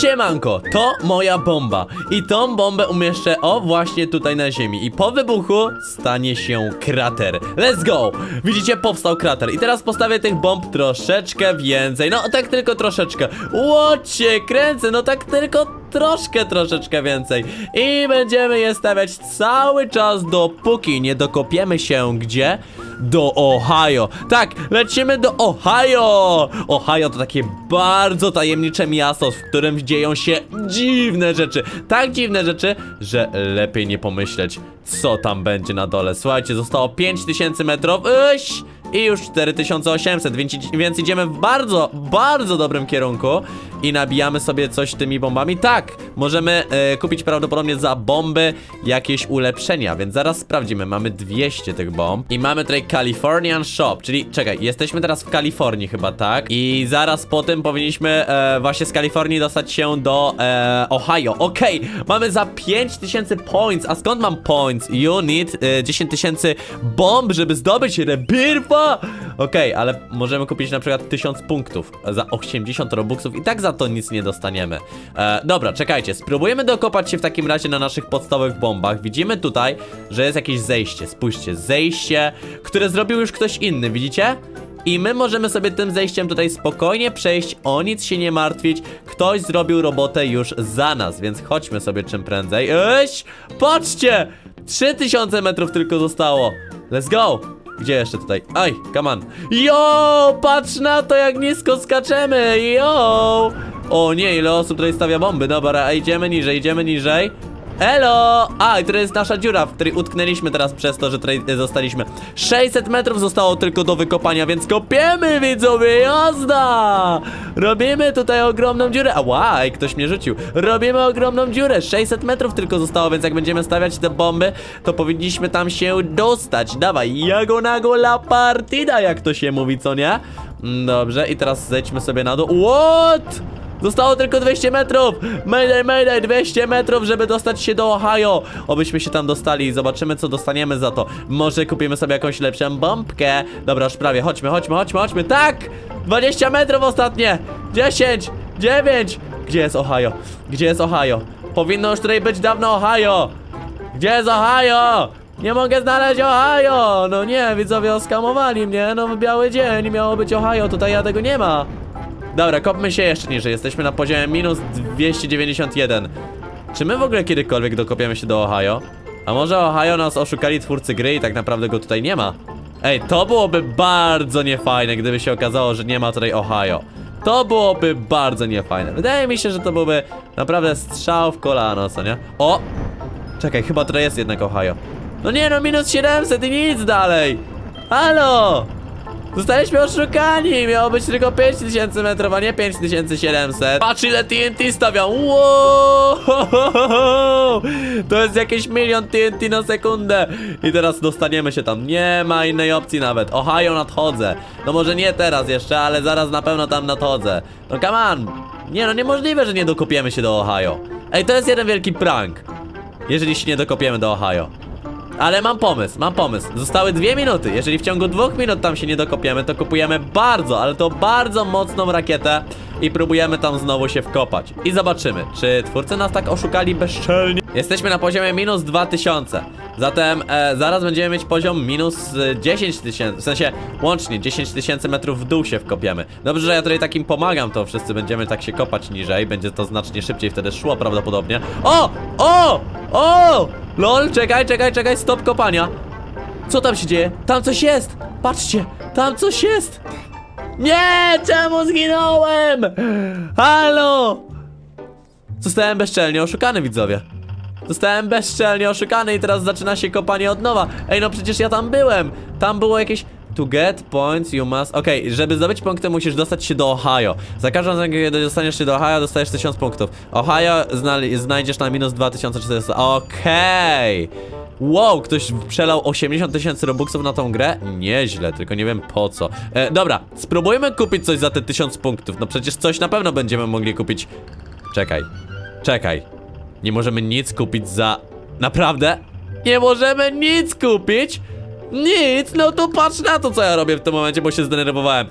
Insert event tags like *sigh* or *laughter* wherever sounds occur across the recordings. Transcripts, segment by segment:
Siemanko, to moja bomba. I tą bombę umieszczę, o, właśnie tutaj na ziemi. I po wybuchu stanie się krater. Let's go! Widzicie, powstał krater. I teraz postawię tych bomb troszeczkę więcej. No, tak tylko troszeczkę. Łocie, kręcę, no tak tylko troszkę, troszeczkę więcej. I będziemy je stawiać cały czas, dopóki nie dokopiemy się gdzie? Do Ohio. Tak, lecimy do Ohio. Ohio to takie bardzo tajemnicze miasto, w którym dzieją się dziwne rzeczy. Tak dziwne rzeczy, że lepiej nie pomyśleć, co tam będzie na dole. Słuchajcie, zostało 5000 metrów. Iś! I już 4800, więc, więc idziemy w bardzo, bardzo dobrym kierunku I nabijamy sobie coś tymi bombami Tak, możemy e, kupić prawdopodobnie za bomby jakieś ulepszenia Więc zaraz sprawdzimy, mamy 200 tych bomb I mamy tutaj Californian Shop Czyli, czekaj, jesteśmy teraz w Kalifornii chyba, tak? I zaraz po tym powinniśmy e, właśnie z Kalifornii dostać się do e, Ohio Okej, mamy za 5000 points A skąd mam points? You need e, 10 tysięcy bomb, żeby zdobyć rebirfa Okej, ale możemy kupić na przykład 1000 punktów za 80 robuxów i tak za to nic nie dostaniemy. E, dobra, czekajcie, spróbujemy dokopać się w takim razie na naszych podstawowych bombach. Widzimy tutaj, że jest jakieś zejście. Spójrzcie, zejście, które zrobił już ktoś inny, widzicie? I my możemy sobie tym zejściem tutaj spokojnie przejść, o nic się nie martwić. Ktoś zrobił robotę już za nas, więc chodźmy sobie czym prędzej. Eś, patrzcie! 3000 metrów tylko zostało. Let's go! Gdzie jeszcze tutaj? Aj, come on. Yo, patrz na to, jak nisko skaczemy. Yo! O nie, ile osób tutaj stawia bomby. Dobra, a idziemy niżej, idziemy niżej. Elo! A, i to jest nasza dziura, w której utknęliśmy teraz przez to, że tutaj zostaliśmy 600 metrów zostało tylko do wykopania, więc kopiemy, widzowie, jazda! Robimy tutaj ogromną dziurę, a łaj, ktoś mnie rzucił Robimy ogromną dziurę, 600 metrów tylko zostało, więc jak będziemy stawiać te bomby To powinniśmy tam się dostać Dawaj, jago nago la partida, jak to się mówi, co nie? Mm, Dobrze, i teraz zejdźmy sobie na dół What? Zostało tylko 200 metrów! Mayday, mayday, 200 metrów, żeby dostać się do Ohio! Obyśmy się tam dostali zobaczymy, co dostaniemy za to. Może kupimy sobie jakąś lepszą bombkę. Dobra, już prawie, chodźmy, chodźmy, chodźmy, chodźmy. Tak! 20 metrów ostatnie! 10! 9! Gdzie jest Ohio? Gdzie jest Ohio? Powinno już tutaj być dawno Ohio! Gdzie jest Ohio? Nie mogę znaleźć Ohio! No nie, widzowie oskamowali mnie, no w biały dzień miało być Ohio, tutaj ja tego nie ma. Dobra, kopmy się jeszcze niżej. Jesteśmy na poziomie minus 291. Czy my w ogóle kiedykolwiek dokopiemy się do Ohio? A może Ohio nas oszukali twórcy gry i tak naprawdę go tutaj nie ma? Ej, to byłoby bardzo niefajne, gdyby się okazało, że nie ma tutaj Ohio. To byłoby bardzo niefajne. Wydaje mi się, że to byłby naprawdę strzał w kolano, co nie? O! Czekaj, chyba tutaj jest jednak Ohio. No nie no, minus 700 i nic dalej! Halo! Zostaliśmy oszukani! Miało być tylko 5000 metrów, a nie 5700. Patrz ile TNT stawiam! Wow! To jest jakieś milion TNT na sekundę. I teraz dostaniemy się tam. Nie ma innej opcji nawet. Ohio nadchodzę. No może nie teraz jeszcze, ale zaraz na pewno tam nadchodzę. No come on! Nie no, niemożliwe, że nie dokopiemy się do Ohio. Ej, to jest jeden wielki prank. Jeżeli się nie dokopiemy do Ohio. Ale mam pomysł, mam pomysł. Zostały dwie minuty. Jeżeli w ciągu dwóch minut tam się nie dokopiemy, to kupujemy bardzo, ale to bardzo mocną rakietę i próbujemy tam znowu się wkopać. I zobaczymy, czy twórcy nas tak oszukali bezczelnie. Jesteśmy na poziomie minus 2000. Zatem e, zaraz będziemy mieć poziom minus e, 10 tysięcy, w sensie łącznie 10 tysięcy metrów w dół się wkopiemy. Dobrze, że ja tutaj takim pomagam, to wszyscy będziemy tak się kopać niżej. Będzie to znacznie szybciej wtedy szło prawdopodobnie. O! O! O! Lol, czekaj, czekaj, czekaj, stop kopania. Co tam się dzieje? Tam coś jest! Patrzcie, tam coś jest! Nie! Czemu zginąłem? Halo! Zostałem bezczelnie oszukany, widzowie. Zostałem bezczelnie oszukany i teraz zaczyna się kopanie od nowa. Ej, no przecież ja tam byłem. Tam było jakieś... To get points you must... Okej, żeby zdobyć punkty musisz dostać się do Ohio. Za każdym razem, kiedy dostaniesz się do Ohio, dostajesz 1000 punktów. Ohio znajdziesz na minus 2400. Okej. Wow, ktoś przelał 80 tysięcy robuxów na tą grę? Nieźle, tylko nie wiem po co. E, dobra, spróbujmy kupić coś za te 1000 punktów. No przecież coś na pewno będziemy mogli kupić. Czekaj, czekaj. Nie możemy nic kupić za... Naprawdę? Nie możemy nic kupić? Nic? No to patrz na to, co ja robię w tym momencie, bo się zdenerwowałem.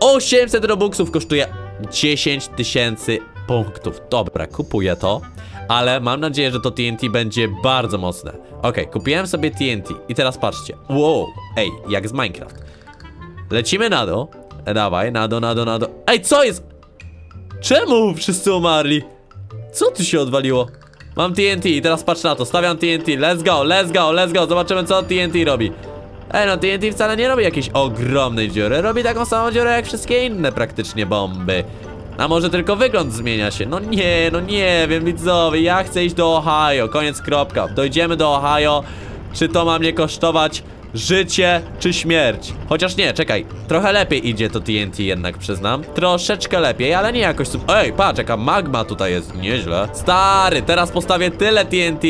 800 robuxów kosztuje 10 tysięcy punktów. Dobra, kupuję to, ale mam nadzieję, że to TNT będzie bardzo mocne. Okej, kupiłem sobie TNT i teraz patrzcie. Wow, ej, jak z Minecraft. Lecimy na dół. Dawaj, na dół, na dół, na dół. Ej, co jest? Czemu wszyscy umarli? Co tu się odwaliło? Mam TNT i teraz patrz na to, stawiam TNT, let's go, let's go, let's go, zobaczymy co TNT robi. Ej no TNT wcale nie robi jakiejś ogromnej dziury, robi taką samą dziurę jak wszystkie inne praktycznie bomby. A może tylko wygląd zmienia się? No nie, no nie wiem widzowie, ja chcę iść do Ohio, koniec kropka. Dojdziemy do Ohio, czy to ma mnie kosztować życie czy śmierć? Chociaż nie, czekaj, trochę lepiej idzie to TNT jednak przyznam Troszeczkę lepiej, ale nie jakoś. Ej, patrz jaka magma tutaj jest, nieźle Stary, teraz postawię tyle TNT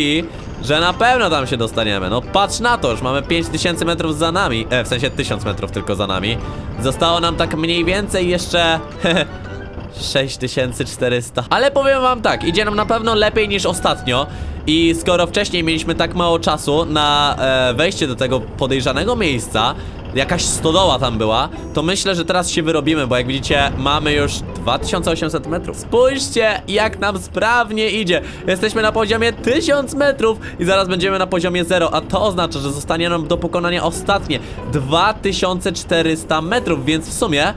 że na pewno tam się dostaniemy. No patrz na to, już mamy 5000 metrów za nami. E, w sensie 1000 metrów tylko za nami. Zostało nam tak mniej więcej jeszcze *laughs* 6400 Ale powiem wam tak, idzie nam na pewno lepiej niż ostatnio I skoro wcześniej mieliśmy tak mało czasu na e, wejście do tego podejrzanego miejsca Jakaś stodoła tam była To myślę, że teraz się wyrobimy, bo jak widzicie mamy już 2800 metrów. Spójrzcie jak nam sprawnie idzie. Jesteśmy na poziomie 1000 metrów I zaraz będziemy na poziomie 0 A to oznacza, że zostanie nam do pokonania ostatnie 2400 metrów Więc w sumie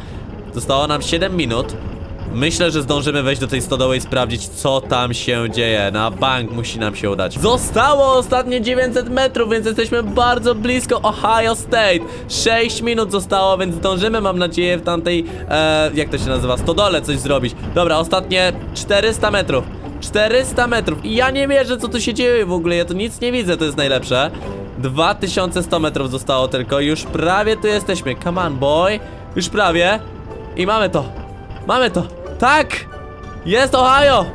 Zostało nam 7 minut Myślę, że zdążymy wejść do tej stodoły i sprawdzić, co tam się dzieje. Na bank musi nam się udać. Zostało ostatnie 900 metrów, więc jesteśmy bardzo blisko Ohio State. 6 minut zostało, więc zdążymy, mam nadzieję, w tamtej, e, jak to się nazywa, stodole coś zrobić. Dobra, ostatnie 400 metrów. 400 metrów. I ja nie wierzę, co tu się dzieje w ogóle. Ja tu nic nie widzę, to jest najlepsze. 2100 metrów zostało tylko. Już prawie tu jesteśmy. Come on, boy. Już prawie. I mamy to. Mamy to. Tak! Jest Ohio!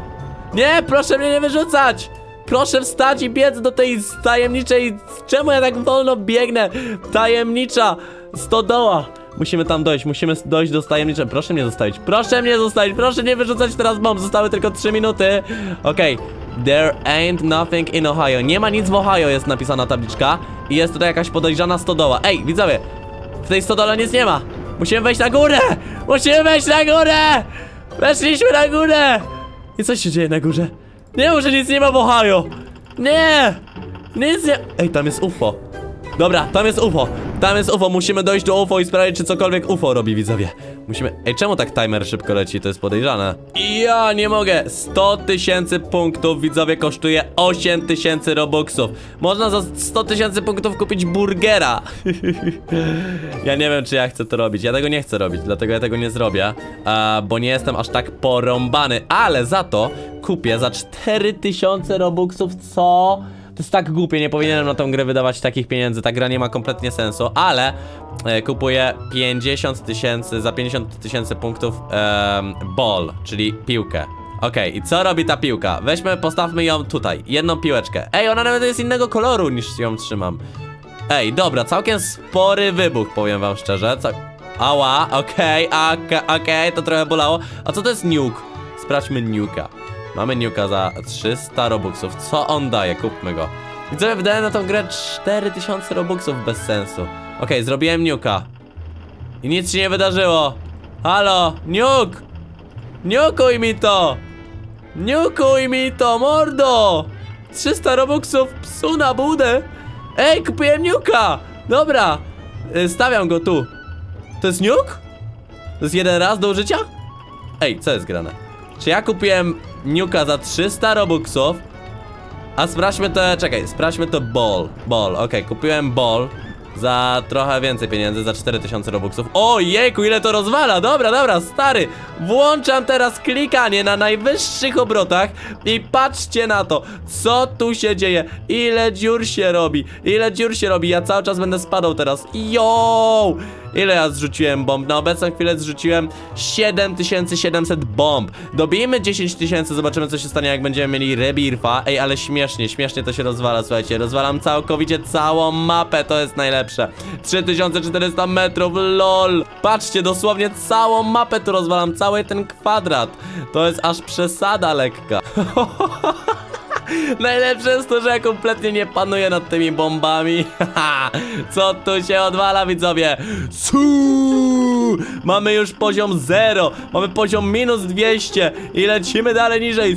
Nie, proszę mnie nie wyrzucać! Proszę wstać i biec do tej tajemniczej... Czemu ja tak wolno biegnę? Tajemnicza stodoła. Musimy tam dojść, musimy dojść do tajemniczej. Proszę mnie zostawić, proszę mnie zostawić, proszę nie wyrzucać teraz bomb. Zostały tylko 3 minuty. Okej. Okay. There ain't nothing in Ohio. Nie ma nic w Ohio, jest napisana tabliczka. I jest tutaj jakaś podejrzana stodoła. Ej, widzowie, w tej stodole nic nie ma. Musimy wejść na górę! Musimy wejść na górę! Weszliśmy na górę! I co się dzieje na górze? Nie, może nic nie ma w Ohio! Nie! Nic nie... Ej, tam jest UFO. Dobra, tam jest UFO. Tam jest UFO, musimy dojść do UFO i sprawdzić, czy cokolwiek UFO robi, widzowie. Musimy... Ej, czemu tak timer szybko leci? To jest podejrzane. Ja nie mogę. 100 tysięcy punktów, widzowie, kosztuje 8 tysięcy robuxów. Można za 100 tysięcy punktów kupić burgera. *laughs* ja nie wiem, czy ja chcę to robić. Ja tego nie chcę robić, dlatego ja tego nie zrobię. Bo nie jestem aż tak porąbany. Ale za to kupię za 4000 robuxów, co... To jest tak głupie, nie powinienem na tą grę wydawać takich pieniędzy, ta gra nie ma kompletnie sensu, ale e, kupuję 50 tysięcy, za 50 tysięcy punktów e, ball, czyli piłkę. Okej, okay, i co robi ta piłka? Weźmy, postawmy ją tutaj, jedną piłeczkę. Ej, ona nawet jest innego koloru niż ją trzymam. Ej, dobra, całkiem spory wybuch, powiem wam szczerze. Ca Ała, okej, okay, okej, okay, to trochę bolało. A co to jest nuke? Sprawdźmy nuka. Mamy Nuka za 300 robuxów. Co on daje? Kupmy go. Widzowie, wydałem na tą grę 4000 robuxów bez sensu. Okej, okay, zrobiłem Nuka. I nic się nie wydarzyło. Halo, Nuke! Nukuj mi to! Nukuj mi to, mordo! 300 robuxów, psu na budę! Ej, kupiłem Nuka! Dobra, y, stawiam go tu. To jest Nuke? To jest jeden raz do użycia? Ej, co jest grane? Czy ja kupiłem Nuka za 300 robuxów? A sprawdźmy to, czekaj, sprawdźmy to ball. Ball, okay, kupiłem ball za trochę więcej pieniędzy, za 4000 robuxów. O jejku, ile to rozwala, dobra, dobra, stary! Włączam teraz klikanie na najwyższych obrotach I patrzcie na to, co tu się dzieje. Ile dziur się robi, ile dziur się robi. Ja cały czas będę spadał teraz. Yo! Ile ja zrzuciłem bomb? Na obecną chwilę zrzuciłem 7700 bomb. Dobijmy 10 tysięcy, zobaczymy co się stanie jak będziemy mieli rebirfa Ej, ale śmiesznie, śmiesznie to się rozwala, słuchajcie. Rozwalam całkowicie całą mapę, to jest najlepsze 3400 metrów, lol. Patrzcie, dosłownie całą mapę tu rozwalam, cały ten kwadrat. To jest aż przesada lekka. *laughs* Najlepsze jest to, że ja kompletnie nie panuję nad tymi bombami. *laughs* Co tu się odwala widzowie? Suuu! Mamy już poziom 0, mamy poziom minus 200 i lecimy dalej niżej.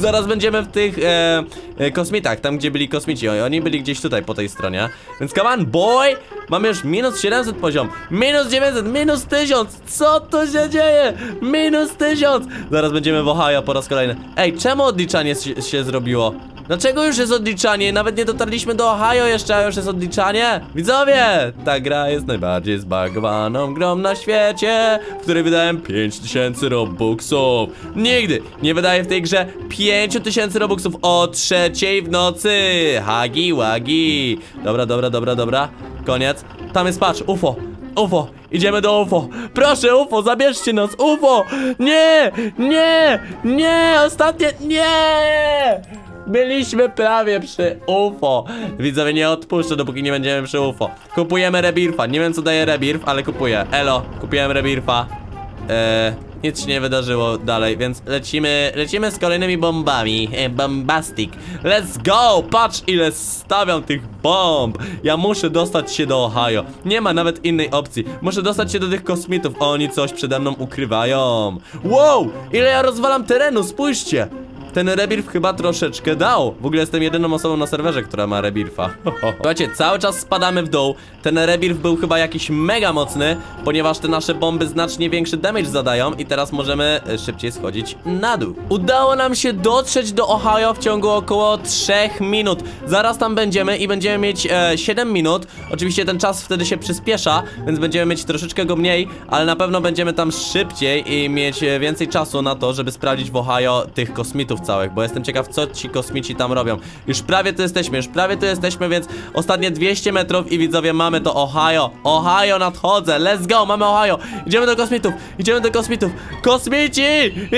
Zaraz będziemy w tych e, e, kosmitach, tam gdzie byli kosmici. Oni- byli gdzieś tutaj po tej stronie. Więc come on, boy! Mamy już minus 700 poziom, minus 900, minus 1000. Co tu się dzieje? Minus 1000. Zaraz będziemy w Ohio po raz kolejny. Ej, czemu odliczanie się, się zrobiło? Dlaczego już jest odliczanie? Nawet nie dotarliśmy do Ohio jeszcze, a już jest odliczanie? Widzowie! Ta gra jest najbardziej zbagowaną grą na świecie, w której wydałem 5000 robuxów. Nigdy nie wydaję w tej grze 5000 robuxów o trzeciej w nocy. Hagi wagi. Dobra, dobra, dobra, dobra. Koniec. Tam jest, patrz, UFO. UFO, idziemy do UFO. Proszę, UFO, zabierzcie nas, UFO. Nie, nie, nie, ostatnie, nie. Byliśmy prawie przy UFO. Widzowie, nie odpuszczę, dopóki nie będziemy przy UFO. Kupujemy rebirfa. Nie wiem, co daje rebirf, ale kupuję. Elo, kupiłem rebirfa. Eee, nic się nie wydarzyło dalej, więc lecimy, lecimy z kolejnymi bombami. E, bombastic. Let's go! Patrz, ile stawiam tych bomb. Ja muszę dostać się do Ohio. Nie ma nawet innej opcji. Muszę dostać się do tych kosmitów. Oni coś przede mną ukrywają. Wow! Ile ja rozwalam terenu, spójrzcie! Ten rebirth chyba troszeczkę dał. W ogóle jestem jedyną osobą na serwerze, która ma rebirfa. *laughs* Słuchajcie, cały czas spadamy w dół. Ten rebirth był chyba jakiś mega mocny, ponieważ te nasze bomby znacznie większy damage zadają i teraz możemy e, szybciej schodzić na dół. Udało nam się dotrzeć do Ohio w ciągu około 3 minut. Zaraz tam będziemy i będziemy mieć e, 7 minut. Oczywiście ten czas wtedy się przyspiesza, więc będziemy mieć troszeczkę go mniej, ale na pewno będziemy tam szybciej i mieć e, więcej czasu na to, żeby sprawdzić w Ohio tych kosmitów całych, bo jestem ciekaw, co ci kosmici tam robią. Już prawie tu jesteśmy, już prawie tu jesteśmy, więc ostatnie 200 metrów i widzowie, mamy to Ohio. Ohio nadchodzę, let's go, mamy Ohio. Idziemy do kosmitów, idziemy do kosmitów. Kosmici!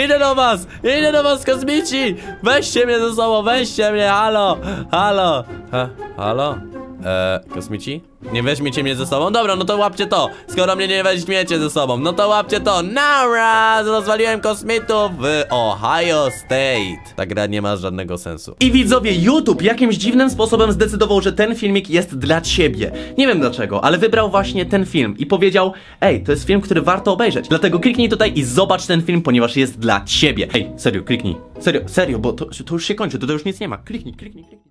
Idę do was, idę do was, kosmici! Weźcie mnie ze sobą, weźcie mnie, halo, halo. Ha, halo? Eee, kosmici? Nie weźmiecie mnie ze sobą? Dobra, no to łapcie to. Skoro mnie nie weźmiecie ze sobą, no to łapcie to. Naraz! Rozwaliłem kosmitów w Ohio State. Ta gra nie ma żadnego sensu. I widzowie, YouTube jakimś dziwnym sposobem zdecydował, że ten filmik jest dla ciebie. Nie wiem dlaczego, ale wybrał właśnie ten film i powiedział: Ej, to jest film, który warto obejrzeć. Dlatego kliknij tutaj i zobacz ten film, ponieważ jest dla ciebie. Ej, serio, kliknij. Serio, serio, bo to, to już się kończy, to, to już nic nie ma. Kliknij, kliknij, kliknij.